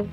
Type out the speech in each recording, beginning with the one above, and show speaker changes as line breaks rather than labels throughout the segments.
は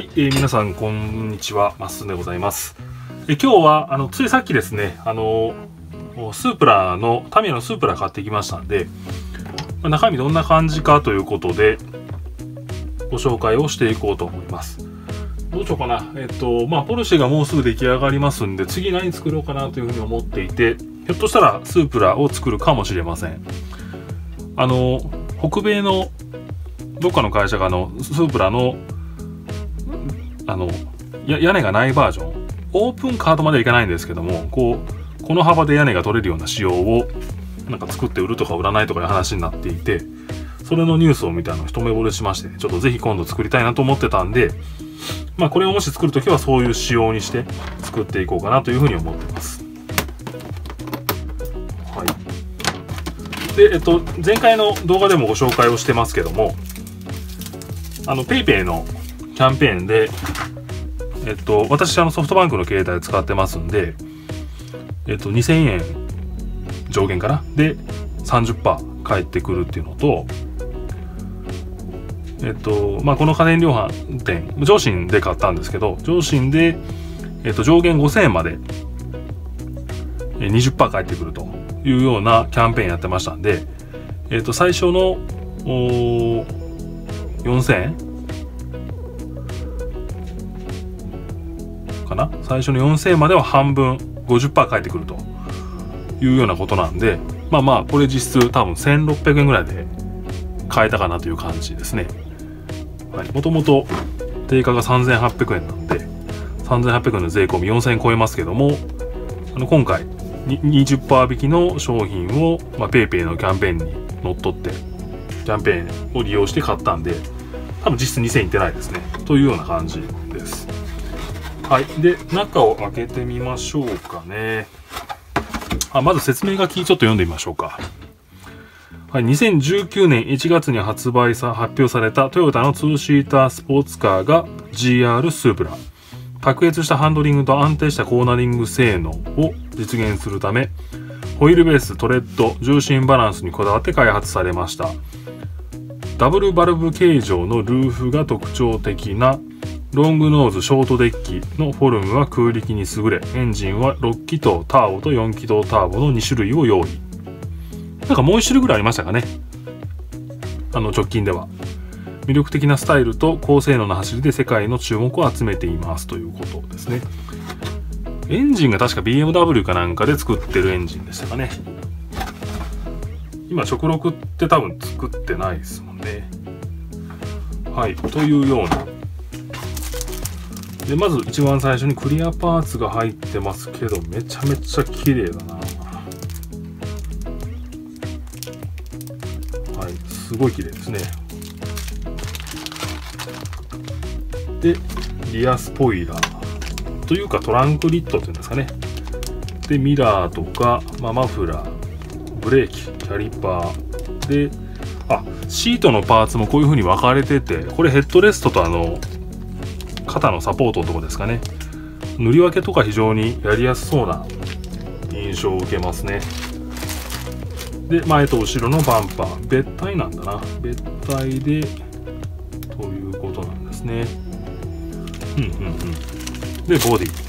い、えー、皆さんこんにちは、まっすんでございます。え今日はあのついさっきですね、あのスープラのタミヤのスープラ買ってきましたんで、まあ、中身どんな感じかということでご紹介をしていこうと思います。どうしようかな。えっと、まあ、ポルシェがもうすぐ出来上がりますんで、次何作ろうかなというふうに思っていて、ひょっとしたらスープラを作るかもしれません。あの、北米のどっかの会社があの、スープラのあの屋根がないバージョンオープンカートまではいかないんですけどもこうこの幅で屋根が取れるような仕様をなんか作って売るとか売らないとかいう話になっていてそれのニュースを見たの一目惚れしまして、ちょっとぜひ今度作りたいなと思ってたんでまあこれをもし作るときはそういう仕様にして作っていこうかなというふうに思ってます。はい。で、えっと、前回の動画でもご紹介をしてますけども、あの、PayPay のキャンペーンで、えっと、私、あの、ソフトバンクの携帯使ってますんで、えっと、2000円上限かな？で、30%返ってくるっていうのと、えっと、まあ、この家電量販店、上信で買ったんですけど、上信で、えっと、上限5000円まで、20%返ってくるというようなキャンペーンやってましたんで、えっと、最初の、4000円？かな？最初の4000円までは半分50%返ってくるというようなことなんでまあまあこれ実質多分1600円ぐらいで買えたかなという感じですね。もともと定価が3800円なんで3800円の税込み4000円超えますけどもあの今回20%引きの商品を、ま、PayPay のキャンペーンにのっとってキャンペーンを利用して買ったんで多分実質2000円いってないですねというような感じですはい。で、中を開けてみましょうかね。あ、まず説明書きちょっと読んでみましょうか。はい。2019年1月に発売さ、発表されたトヨタの2シータースポーツカーが GR スープラ。卓越したハンドリングと安定したコーナリング性能を実現するため、ホイールベース、トレッド、重心バランスにこだわって開発されました。ダブルバルブ形状のルーフが特徴的なロングノーズショートデッキのフォルムは空力に優れ、エンジンは6気筒ターボと4気筒ターボの2種類を用意。なんかもう1種類ぐらいありましたかね。あの直近では。魅力的なスタイルと高性能な走りで世界の注目を集めていますということですね。エンジンが確か BMW かなんかで作ってるエンジンでしたかね。今、直録って多分作ってないですもんね。はい。というようなでまず一番最初にクリアパーツが入ってますけどめちゃめちゃ綺麗だなすごい綺麗ですね。でリアスポイラー。というかトランクリットっていうんですかね。でミラーとか、まあ、マフラー。ブレーキキャリパー。であシートのパーツもこういう風に分かれててこれヘッドレストとあの肩のサポートのとこですかね。塗り分けとか非常にやりやすそうな印象を受けますね。で前と後ろのバンパー。別体なんだな。別体でということなんですね。うんうんうん。でボディ。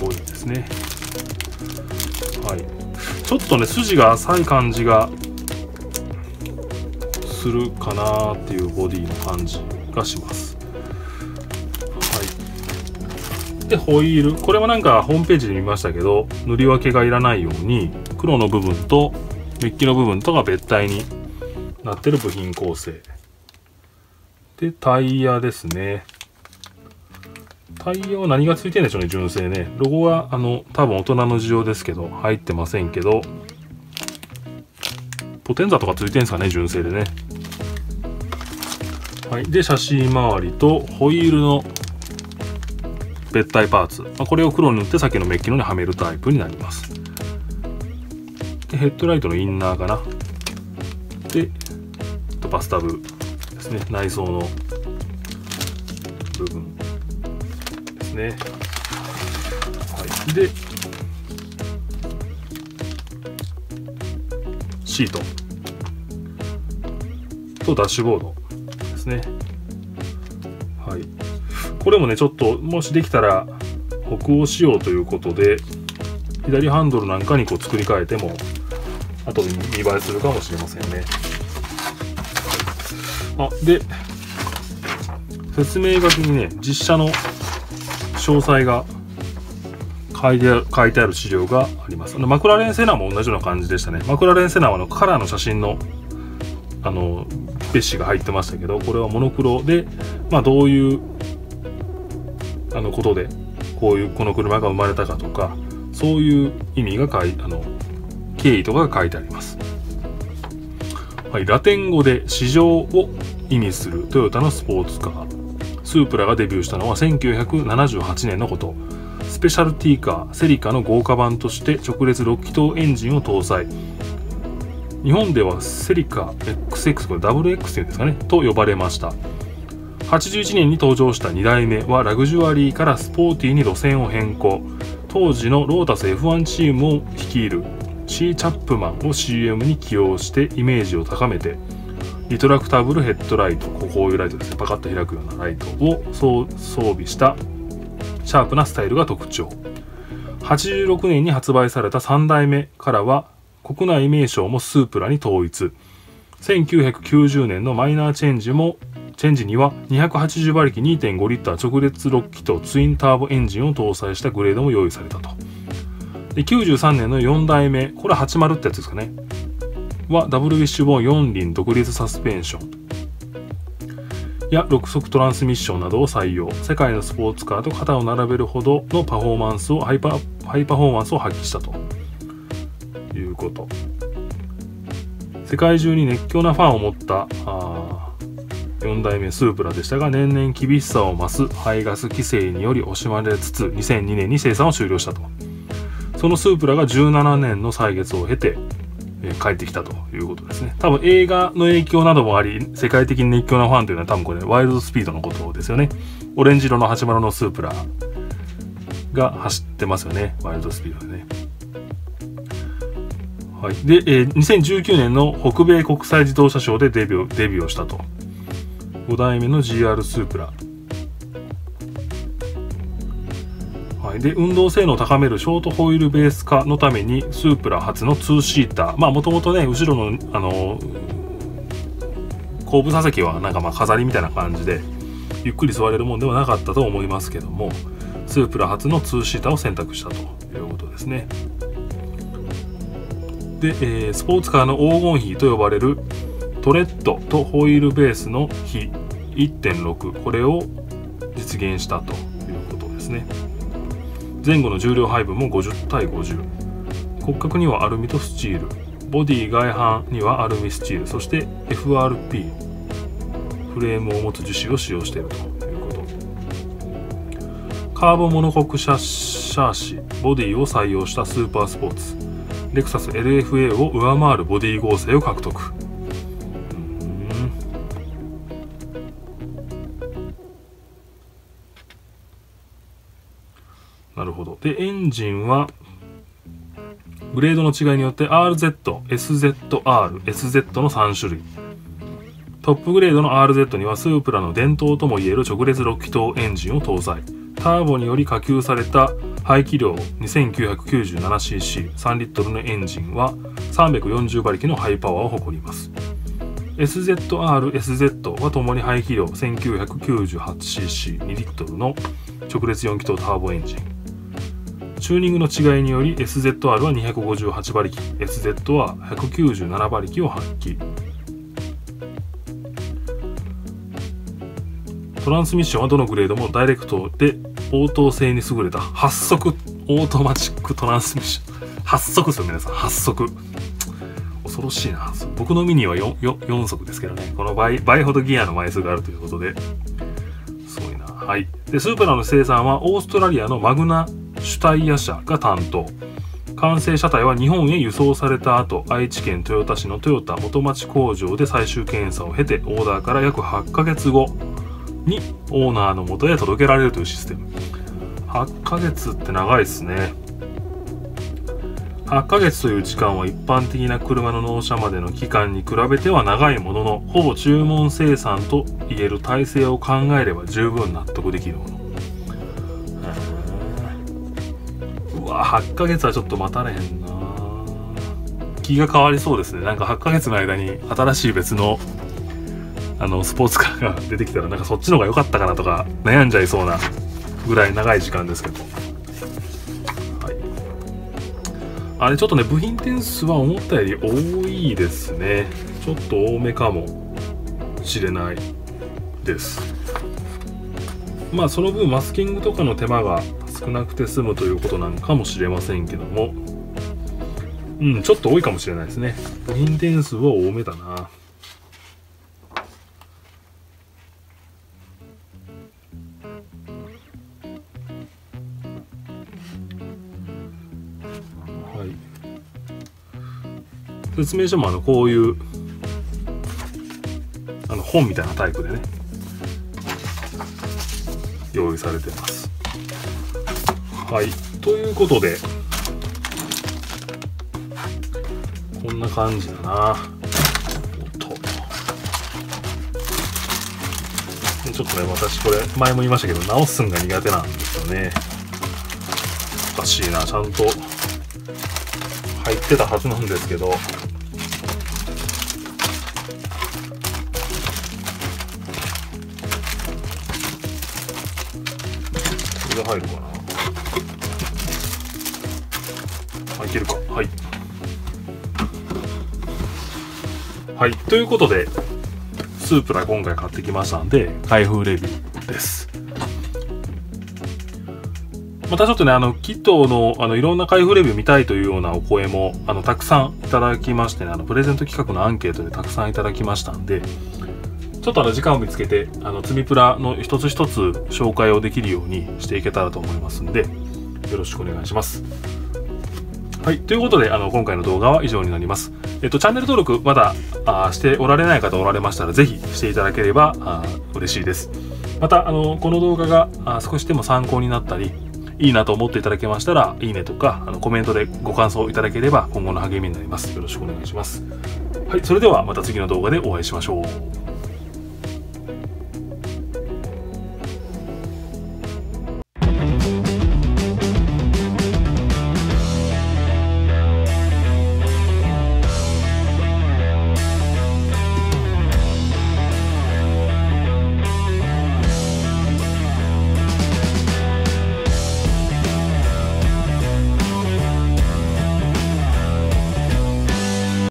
ボディですね。はい。ちょっとね筋が浅い感じがするかなっていうボディの感じがします。でホイールこれもなんかホームページで見ましたけど塗り分けがいらないように黒の部分とメッキの部分とが別体になってる部品構成。でタイヤですね。タイヤは何がついてるんでしょうね純正ね。ロゴはあの多分大人の事情ですけど入ってませんけどポテンザとかついてるんですかね純正でね。はい、でシャシー周りとホイールの別体パーツ、まあ、これを黒に塗ってさっきのメッキのにはめるタイプになります。でヘッドライトのインナーかな。でバスタブですね。内装の部分ですね。はい。でシート。とダッシュボードですね。これもねちょっともしできたら北欧仕様ということで左ハンドルなんかにこう作り変えても後で見栄えするかもしれませんね。あで説明書きにね実写の詳細が書いて書いてある資料があります。マクラレンセナも同じような感じでしたね。マクラレンセナはあのカラーの写真のあの別紙が入ってましたけどこれはモノクロで、まあ、どういうあのことでこういうこの車が生まれたかとかそういう意味が書いあの経緯とかが書いてあります、はい、ラテン語で市場を意味するトヨタのスポーツカー。スープラがデビューしたのは1978年のこと。スペシャルティーカーセリカの豪華版として直列6気筒エンジンを搭載。日本ではセリカ XX これ WX というんですかねと呼ばれました。81年に登場した2代目はラグジュアリーからスポーティーに路線を変更。当時のロータス F1 チームを率いるシー・チャップマンを CM に起用してイメージを高めてリトラクタブルヘッドライトこういうライトですねパカッと開くようなライトを装備したシャープなスタイルが特徴。86年に発売された3代目からは国内名称もスープラに統一。1990年のマイナーチェンジもチェンジには280馬力2.5リッター直列6気筒ツインターボエンジンを搭載したグレードも用意されたと。で93年の4代目これ80ってやつですかね。はダブルウィッシュボーン4輪独立サスペンション。や6速トランスミッションなどを採用。世界のスポーツカーと肩を並べるほどのパフォーマンスをハイパハイパフォーマンスを発揮したと。いうこと。世界中に熱狂なファンを持った4代目スープラでしたが年々厳しさを増す排ガス規制により惜しまれつつ2002年に生産を終了したとそのスープラが17年の歳月を経てえ帰ってきたということですね。多分映画の影響などもあり、世界的に熱狂なファンというのは多分これ、ワイルドスピードのことですよね。オレンジ色の80のスープラが走ってますよね。ワイルドスピードでね。はい。で、えー、2019年の北米国際自動車ショーでデビュー、デビューをしたと。5代目の GR スープラ。はい、で運動性能を高めるショートホイールベース化のためにスープラ初の2シーター。まあもともとね後ろのあの後部座席はなんかまあ飾りみたいな感じでゆっくり座れるもんではなかったと思いますけどもスープラ初の2シーターを選択したということですね。で、えー、スポーツカーの黄金比と呼ばれるトレッドとホイールベースの比1.6これを実現したということですね。前後の重量配分も50対50骨格にはアルミとスチール。ボディ外板にはアルミスチール。そして FRP フレームを持つ樹脂を使用しているということ。カーボンモノコックシャッシャーシ。ボディを採用したスーパースポーツ。レクサス LFA を上回るボディ合成を獲得。で、エンジンは、グレードの違いによって RZ、SZR、SZ の3種類。トップグレードの RZ にはスープラの伝統ともいえる直列6気筒エンジンを搭載。ターボにより下級された排気量 2997cc、3リットルのエンジンは340馬力のハイパワーを誇ります。SZR、SZ はともに排気量 1998cc、2リットルの直列4気筒ターボエンジン。チューニングの違いにより SZR は258馬力 SZ は197馬力を発揮トランスミッションはどのグレードもダイレクトで応答性に優れた8速オートマチックトランスミッション。8速ですよ皆さん。8速恐ろしいな僕のミニは 4, 4, 速ですけどね。この倍倍ほどギアの枚数があるということで。すごいな。はい。でスープラの生産はオーストラリアのマグナシュタイヤ社が担当。完成車体は日本へ輸送された後愛知県豊田市のトヨタ元町工場で最終検査を経てオーダーから約8ヶ月後にオーナーの元へ届けられるというシステム。8ヶ月って長いですね。8ヶ月という時間は一般的な車の納車までの期間に比べては長いもののほぼ注文生産と言える体制を考えれば十分納得できるもの。わ8ヶ月はちょっと待たれへんな。気が変わりそうですね。なんか8ヶ月の間に新しい別のあのスポーツカーが出てきたらなんかそっちの方が良かったかなとか悩んじゃいそうなぐらい長い時間ですけど。あれちょっとね部品点数は思ったより多いですね。ちょっと多めかもしれないです。まあその分マスキングとかの手間が少なくて済むということなのかもしれませんけども。うんちょっと多いかもしれないですね。部品点数は多めだな。はい。説明書もあのこういうあの本みたいなタイプでね用意されてます。はい。ということでこんな感じだな。おっと。ちょっとね私これ前も言いましたけど直すんが苦手なんですよね。おかしいな。ちゃんと入ってたはずなんですけど。これ入るかな。いけるか。はい。はい。ということでスープラ今回買ってきましたんで開封レビューです。またちょっとね、あの、キットの、あの、いろんな開封レビュー見たいというようなお声も、あの、たくさんいただきましてね、あの、プレゼント企画のアンケートでたくさんいただきましたんで、ちょっとあの時間を見つけてあの積みプラの一つ一つ紹介をできるようにしていけたらと思いますんでよろしくお願いします。はい。ということで、あの、今回の動画は以上になります。えっと、チャンネル登録まだあしておられない方おられましたら、ぜひしていただければあ嬉しいです。また、あの、この動画があ少しでも参考になったり、いいなと思っていただけましたら、いいねとか、あのコメントでご感想いただければ今後の励みになります。よろしくお願いします。はい。それではまた次の動画でお会いしましょう。